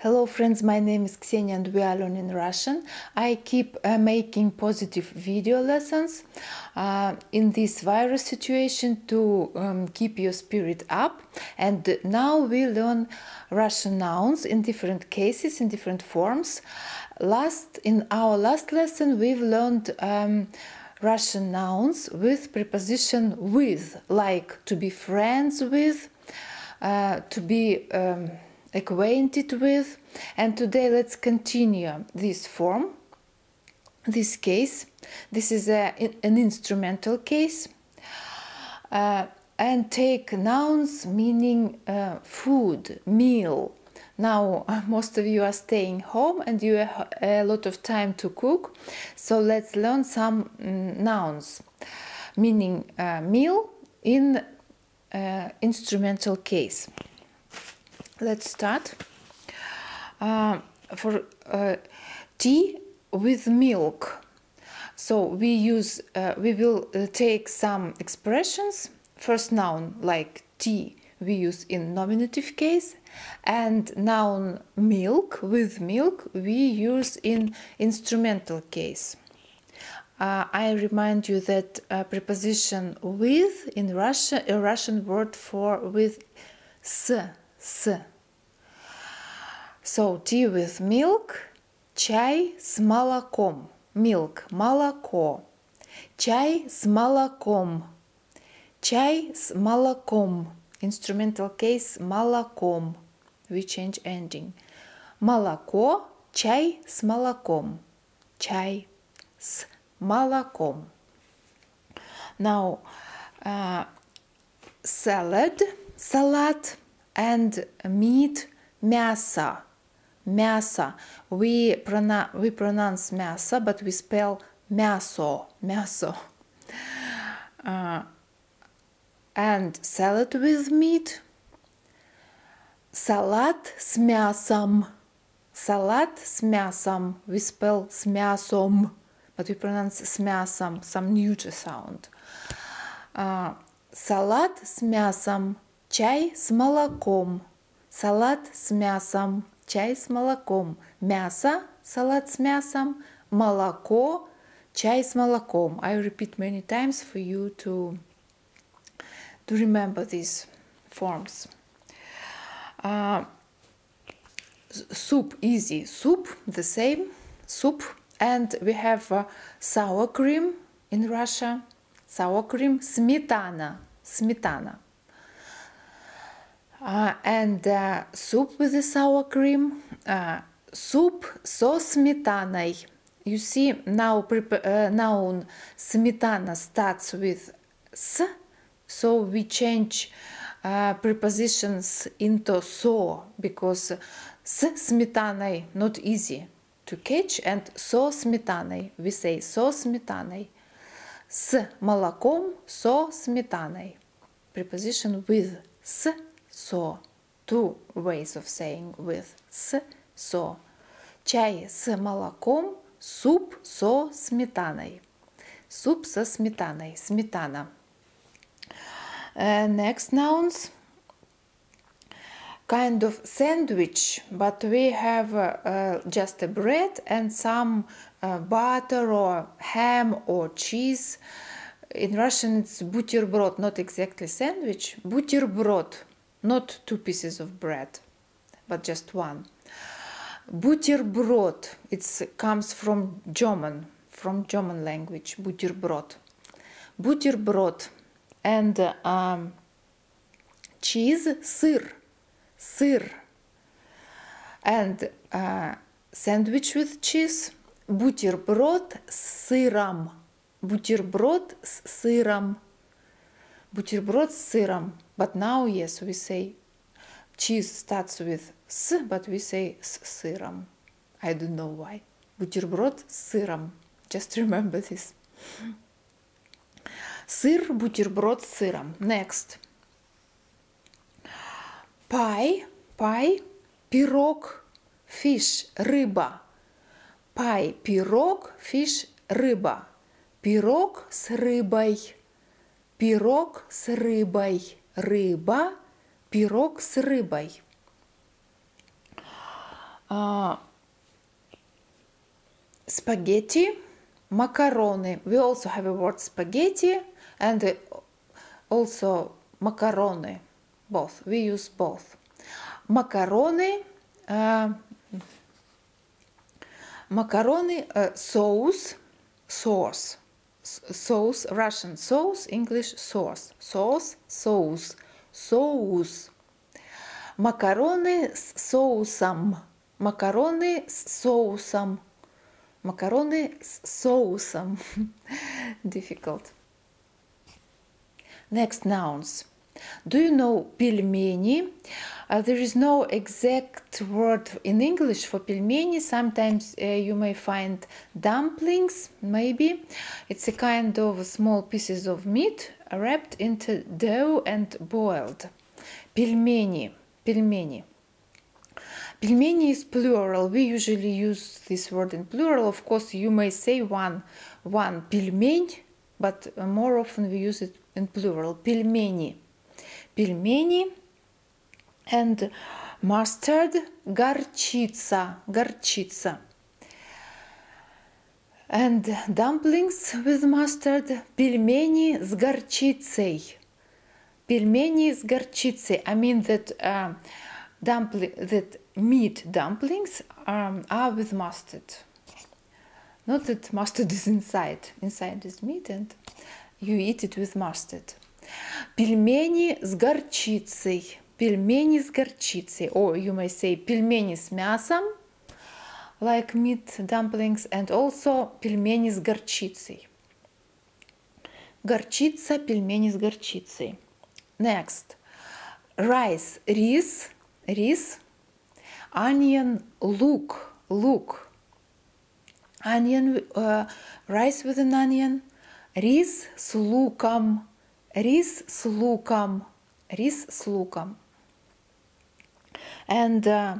Hello, friends. My name is Ksenia and we are learning Russian. I keep uh, making positive video lessons uh, in this virus situation to um, keep your spirit up. And now we learn Russian nouns in different cases, in different forms. Last in our last lesson, we've learned um, Russian nouns with preposition with, like to be friends with, uh, to be. Um, acquainted with. And today let's continue this form, this case. This is a, an instrumental case. Uh, and take nouns meaning uh, food, meal. Now, most of you are staying home and you have a lot of time to cook, so let's learn some mm, nouns meaning uh, meal in uh, instrumental case. Let's start. Uh, for uh, tea with milk. So we use, uh, we will uh, take some expressions. First noun like tea we use in nominative case and noun milk with milk we use in instrumental case. Uh, I remind you that uh, preposition with in Russia, a Russian word for with s с. So tea with milk, чай с молоком. Milk – молоко. Чай с молоком. Чай с молоком. Instrumental case – молоком. We change ending. Молоко, чай с молоком. Чай с молоком. Now, uh, salad, salad and meat мясо мясо we pronounce we pronounce мясо but we spell мясо мясо uh, and salad with meat салат с мясом салат с мясом we spell с мясом but we pronounce с мясом some neutral sound uh, салат с мясом чай с молоком, салат с мясом, чай с молоком, мясо, салат с мясом, молоко, чай с молоком. I repeat many times for you to, to remember these forms. Uh, soup, easy. Soup, the same. Soup. And we have uh, sour cream in Russia. Sour cream, smetana. Smetana. Uh, and uh, soup with the sour cream, uh, soup со сметаной. You see, now uh, noun smetana starts with s, so we change uh, prepositions into so because с сметаной not easy to catch and со сметаной we say со сметаной. С молоком, со сметаной. Preposition with с so. Two ways of saying with с, so. Чай с молоком, суп со сметаной. Суп со сметаной, сметана. Uh, next nouns. Kind of sandwich, but we have uh, uh, just a bread and some uh, butter or ham or cheese. In Russian, it's бутерброд, not exactly sandwich. Бутерброд not two pieces of bread, but just one. Бутерброд, it comes from German, from German language, бутерброд. Бутерброд and um, cheese, сыр, сыр. And uh, sandwich with cheese, бутерброд с сыром. Бутерброд с сыром. Бутерброд с сыром. But now, yes, we say cheese starts with s, but we say с сыром. I don't know why. Бутерброд с сыром. Just remember this. Сыр, бутерброд с сыром. Next. Pie, pie, пирог, fish, рыба. Pie, пирог, fish, рыба. Пирог с рыбой. Пирог с рыбой рыба, пирог с рыбой. uh, spaghetti, macaroni. We also have a word spaghetti and uh, also macaroni. Both. We use both. Macaroni. Uh, macaroni uh, sauce, sauce, sauce, Russian sauce, English sauce, sauce, sauce, sauce. Макароны с соусом, макароны с соусом, макароны с соусом. Difficult. Next nouns. Do you know пельмени? Uh, there is no exact word in English for pelmeni. Sometimes uh, you may find dumplings, maybe. It's a kind of small pieces of meat wrapped into dough and boiled. Pelmeni, pelmeni. Pelmeni is plural. We usually use this word in plural. Of course, you may say one, one pelmень, but more often we use it in plural. Pelmeni. Pelmeni and mustard, горчица, горчица. And dumplings with mustard, пельмени с горчицей. Пельмени с горчицей. I mean that uh, dumpling, that meat dumplings um, are with mustard. Not that mustard is inside. Inside is meat and you eat it with mustard. Пельмени с горчицей. Пельмени с горчицей. Or you may say пельмени с мясом, like meat dumplings, and also пельмени с горчицей. Горчица, пельмени с горчицей. Next. Rice, рис, рис. Onion, лук, лук. Onion, uh, rice with an onion. Рис с луком, рис с луком, рис с луком. And uh,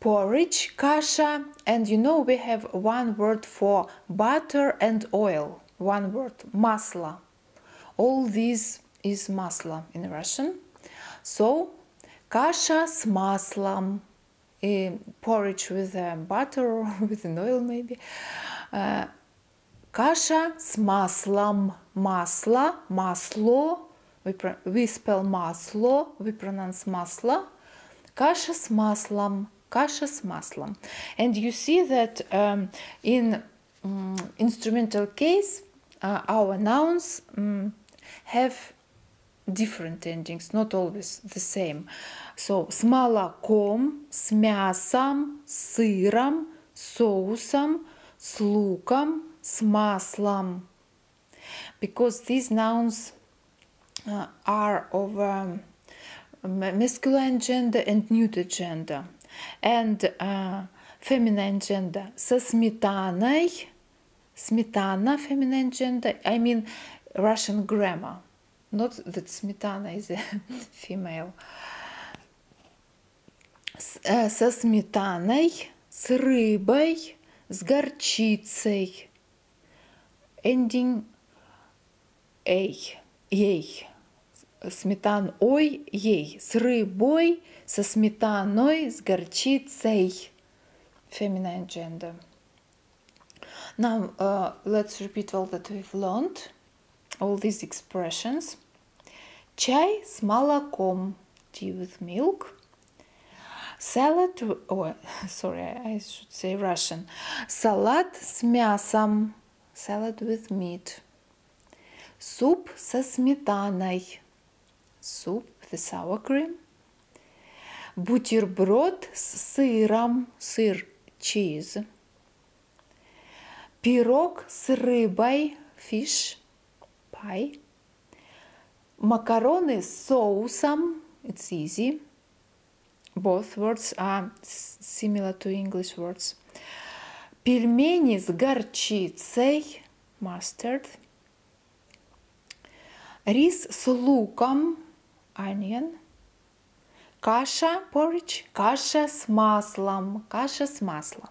porridge, kasha, and you know we have one word for butter and oil. One word, masla. All these is masla in Russian. So, kasha с маслом, uh, porridge with uh, butter or with an oil maybe. Uh, Каша с маслом. Масло, масло. We, spell масло, we pronounce масло. Каша с маслом. Каша с маслом. And you see that um, in um, instrumental case, uh, our nouns um, have different endings, not always the same. So, с молоком, с мясом, с сыром, соусом, с луком, с маслом because these nouns uh, are of um, masculine gender and neuter gender and uh, feminine gender со сметаной сметана feminine gender I mean Russian grammar not that сметана is a female со сметаной с рыбой с горчицей ending ей, ей, сметан ой, ей, с рыбой, со сметаной, с горчицей. Feminine gender. Now uh, let's repeat all that we've learned, all these expressions. Чай с молоком, tea with milk. Salad, oh, sorry, I should say Russian. Салат с мясом, salad with meat. Суп со сметаной. Суп with sour cream. Бутерброд с сыром. Сыр cheese. Пирог с рыбой. Fish pie. Макароны с соусом. It's easy. Both words are similar to English words. Пельмени с горчицей, mustard. Рис с луком, onion. Каша, porridge, каша с маслом, каша с маслом.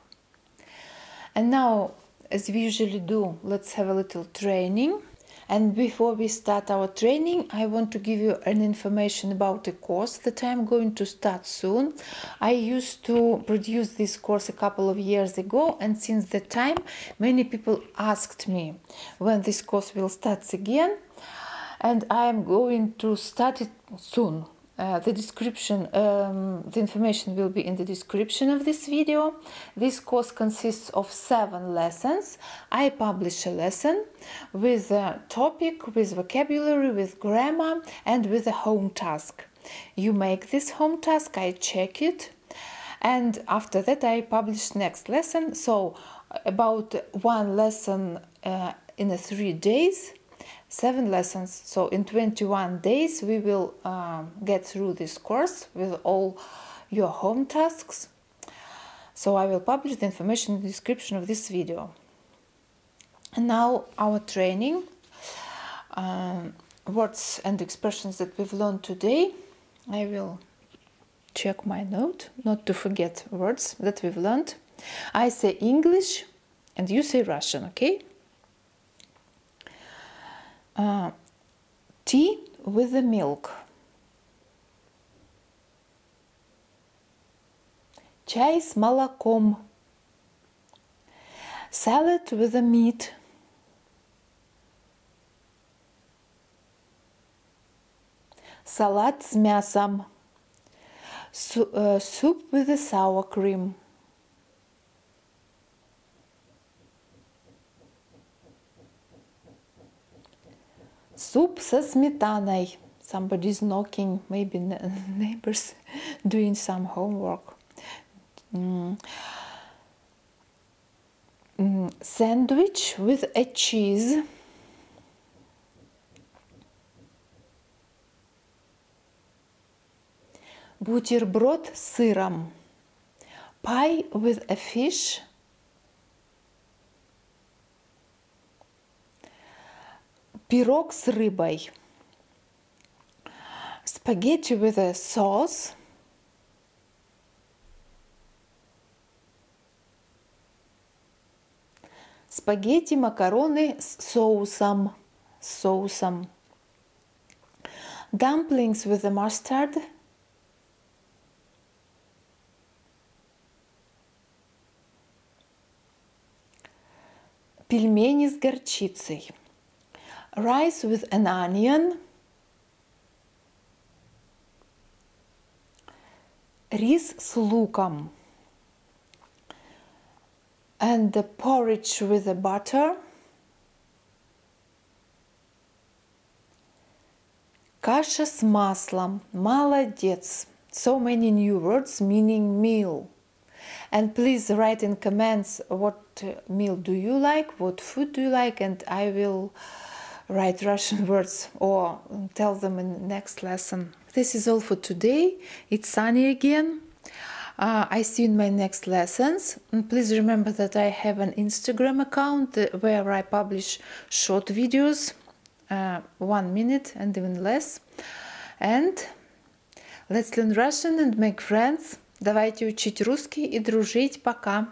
And now, as we usually do, let's have a little training. And before we start our training, I want to give you an information about a course that I'm going to start soon. I used to produce this course a couple of years ago, and since that time, many people asked me when this course will start again. And I am going to start it soon. Uh, the description, um, the information will be in the description of this video. This course consists of seven lessons. I publish a lesson with a topic, with vocabulary, with grammar, and with a home task. You make this home task, I check it, and after that I publish next lesson. So about one lesson uh, in three days seven lessons. So in 21 days, we will uh, get through this course with all your home tasks. So I will publish the information in the description of this video. And now our training, uh, words and expressions that we've learned today. I will check my note, not to forget words that we've learned. I say English and you say Russian, okay? uh, tea with the milk. Чай с молоком. Salad with the meat. Салат с мясом. Soup with the sour cream. Суп со сметаной. Somebody's knocking, maybe neighbors doing some homework. Mm. Mm. Sandwich with a cheese. Бутерброд с сыром. Pie with a fish. Пирог с рыбой, spaghetti with a sauce, спагетти, макароны с соусом, соусом, dumplings with a mustard, пельмени с горчицей rice with an onion, рис с луком, and the porridge with the butter, каша с маслом, молодец. So many new words meaning meal. And please write in comments what meal do you like, what food do you like, and I will write Russian words or tell them in the next lesson. This is all for today. It's sunny again. Uh, I see you in my next lessons. And please remember that I have an Instagram account where I publish short videos, uh, one minute and even less. And let's learn Russian and make friends. Давайте учить русский и дружить. Пока!